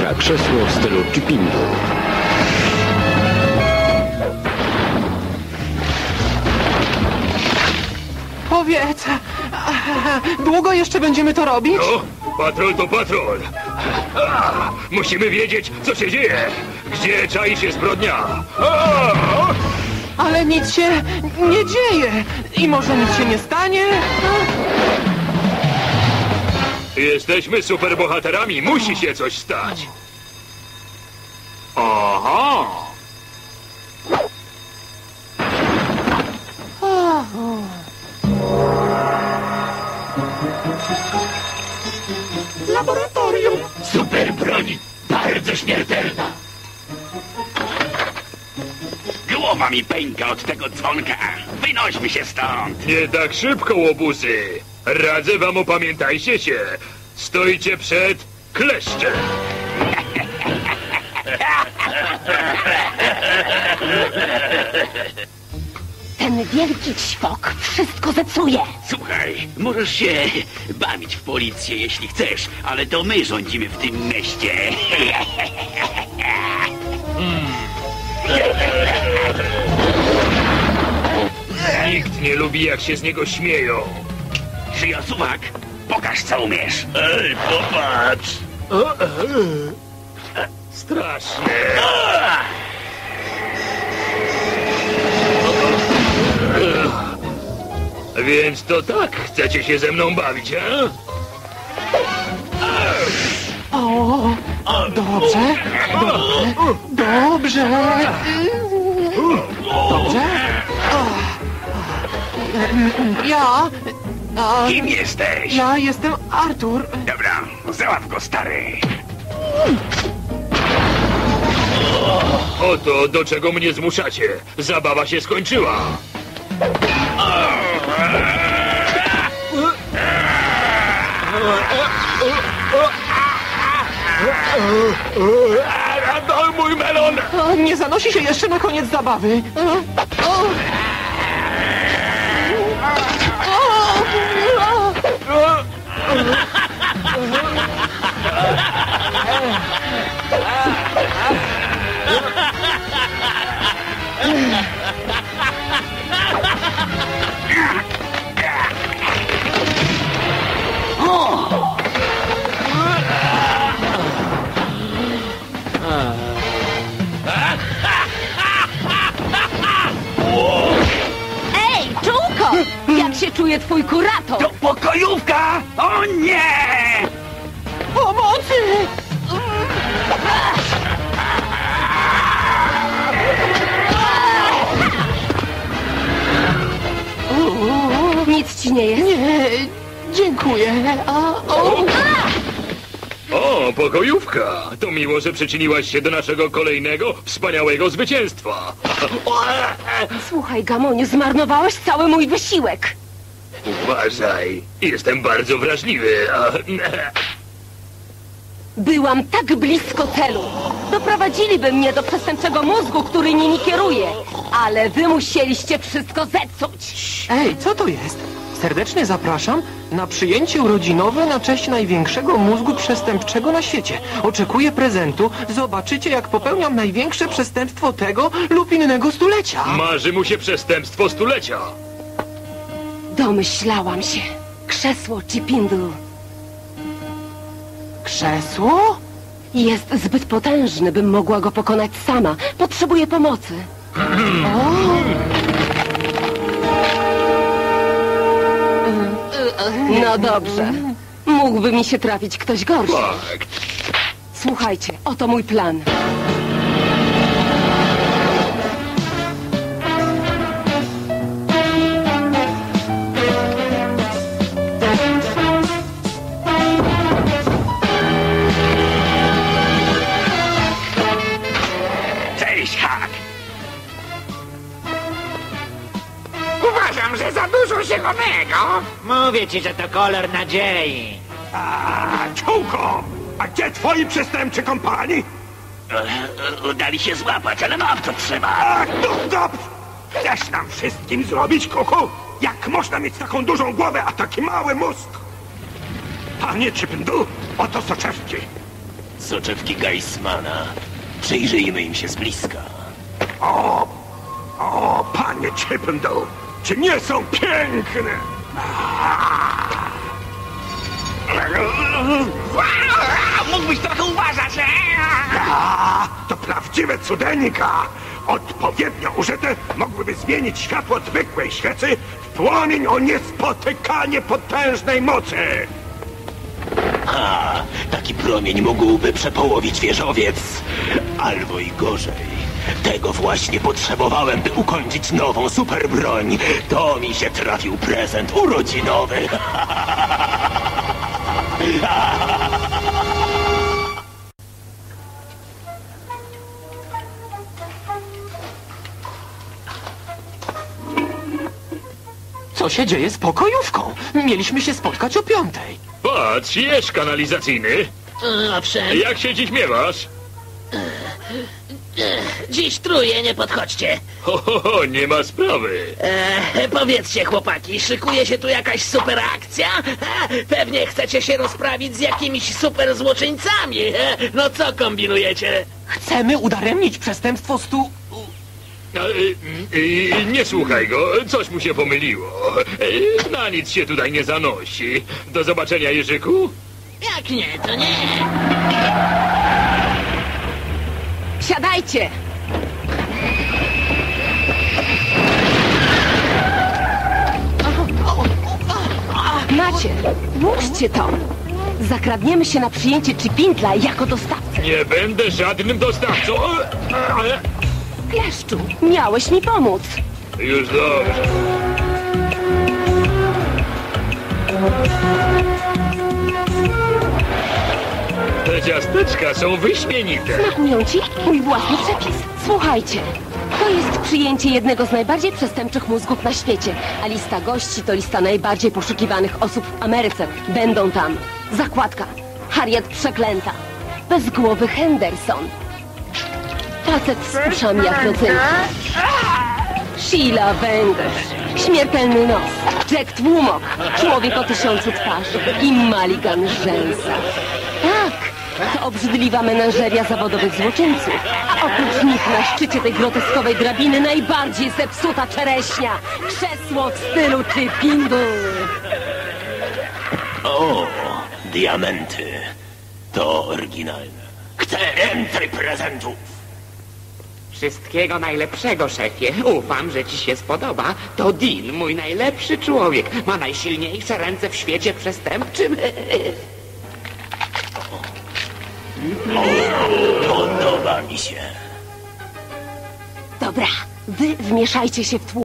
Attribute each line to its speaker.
Speaker 1: Kontra krzesło w stylu Chipindu.
Speaker 2: Powiedz, długo jeszcze będziemy to robić?
Speaker 3: No, patrol to patrol. A, musimy wiedzieć, co się dzieje. Gdzie czai się zbrodnia? A,
Speaker 2: Ale nic się nie dzieje i może nic się nie stanie?
Speaker 3: Jesteśmy superbohaterami, musi się coś stać. Aha!
Speaker 4: Laboratorium! Super broń! Bardzo śmiertelna! Głowa mi pęka od tego dzwonka! Wynośmy się stąd!
Speaker 3: Nie tak szybko, łobuzy. Radzę wam opamiętajcie się. Stoicie przed kleszczem.
Speaker 5: Ten wielki ćwok wszystko zepsuje.
Speaker 4: Słuchaj, możesz się bawić w policję, jeśli chcesz, ale to my rządzimy w tym mieście.
Speaker 3: Nikt nie lubi, jak się z niego śmieją.
Speaker 4: Przyjaciółak, pokaż co umiesz. Ej, popatrz!
Speaker 3: Strasznie. Więc to tak chcecie się ze mną bawić, a?
Speaker 2: O, dobrze, dobrze, dobrze. Dobrze? O, Ja, a,
Speaker 4: Kim jesteś?
Speaker 2: ja jestem Artur.
Speaker 4: Dobra, załatw go, stary.
Speaker 3: Oto do czego mnie zmuszacie. Zabawa się skończyła. A, mój melon!
Speaker 2: O, Nie zanosi się jeszcze na koniec zabawy. O, o. O,
Speaker 4: Yeah. Pokojówka! O nie!
Speaker 2: Pomocy!
Speaker 5: Nic ci nie jest?
Speaker 2: Nie, dziękuję. A, o.
Speaker 3: O, pokojówka! To miło, że przyczyniłaś się do naszego kolejnego, wspaniałego zwycięstwa.
Speaker 5: Słuchaj, Gamoniu, zmarnowałeś cały mój wysiłek.
Speaker 3: Uważaj, jestem bardzo wrażliwy. A,
Speaker 5: Byłam tak blisko celu. Doprowadziliby mnie do przestępczego mózgu, który nimi kieruje. Ale wy musieliście wszystko zepsuć.
Speaker 2: Ej, co to jest? Serdecznie zapraszam na przyjęcie urodzinowe na cześć największego mózgu przestępczego na świecie. Oczekuję prezentu. Zobaczycie, jak popełniam największe przestępstwo tego lub innego stulecia.
Speaker 3: Marzy mu się przestępstwo stulecia.
Speaker 5: Domyślałam się. Krzesło Chipindle
Speaker 2: Krzesło?
Speaker 5: jest zbyt potężny, bym mogła go pokonać sama. Potrzebuję pomocy. No dobrze. Mógłby mi się trafić ktoś gorszy.
Speaker 3: Fakt.
Speaker 5: Słuchajcie, oto mój plan.
Speaker 6: Zielonego.
Speaker 7: Mówię ci, że to kolor nadziei.
Speaker 6: A! A gdzie twoi przestępczy kompani?
Speaker 4: E, Udali się złapać, ale mam to trzeba.
Speaker 6: Ach, dup, dup! Chcesz nam wszystkim zrobić kuku? Jak można mieć taką dużą głowę, a taki mały mózg? Panie Chipindu, oto soczewki.
Speaker 4: Soczewki Geismana. Przyjrzyjmy im się z bliska.
Speaker 6: O, o, panie Chippendale, czy nie są piękne?
Speaker 4: Mógłbyś trochę uważać,
Speaker 6: A, to prawdziwe cudeńka! Odpowiednio użyte mogłyby zmienić światło zwykłej świecy w płomień o niespotykanie potężnej mocy!
Speaker 4: A, taki promień mógłby przepołowić wieżowiec. Albo i gorzej. Tego właśnie potrzebowałem, by ukończyć nową superbroń. To mi się trafił prezent urodzinowy.
Speaker 2: Co się dzieje z pokojówką? Mieliśmy się spotkać o piątej.
Speaker 3: Patrz, jesz kanalizacyjny.
Speaker 7: Owszem,
Speaker 3: Jak się dziś miewasz?
Speaker 7: Dziś truje, nie podchodźcie.
Speaker 3: Ho, ho, ho, nie ma sprawy.
Speaker 7: E, powiedzcie, chłopaki, szykuje się tu jakaś super akcja? E, pewnie chcecie się rozprawić z jakimiś super złoczyńcami. E, no co kombinujecie?
Speaker 2: Chcemy udaremnić przestępstwo stu...
Speaker 3: E, e, nie słuchaj go, coś mu się pomyliło. E, na nic się tutaj nie zanosi. Do zobaczenia, Jerzyku.
Speaker 7: Jak nie, to nie.
Speaker 5: Siadajcie! Macie, włóżcie to. Zakradniemy się na przyjęcie Chipintla jako dostawcę.
Speaker 3: Nie będę żadnym dostawcą.
Speaker 5: Kleszczu, miałeś mi pomóc.
Speaker 3: Już dobrze. Te ciasteczka są wyśmienite.
Speaker 5: Smakują ci? Mój własny przepis. Słuchajcie. Jest przyjęcie jednego z najbardziej przestępczych mózgów na świecie, a lista gości to lista najbardziej poszukiwanych osób w Ameryce. Będą tam. Zakładka, Harriet Przeklęta, bezgłowy Henderson, facet z uszami jak rodzynki, Sheila Węgorz, śmiertelny nos, Jack Tłumok, człowiek o tysiącu twarzy. I Maligan Rzęsa. To obrzydliwa menażeria zawodowych złoczyńców. A oprócz nich na szczycie tej groteskowej drabiny najbardziej zepsuta czereśnia. Krzesło w stylu Chipindu.
Speaker 4: O, diamenty. To oryginalne. Chcę więcej prezentów.
Speaker 8: Wszystkiego najlepszego, szefie. Ufam, że ci się spodoba. To Dean, mój najlepszy człowiek. Ma najsilniejsze ręce w świecie przestępczym.
Speaker 4: Podoba mi się.
Speaker 5: Dobra, wy wmieszajcie się w tłum.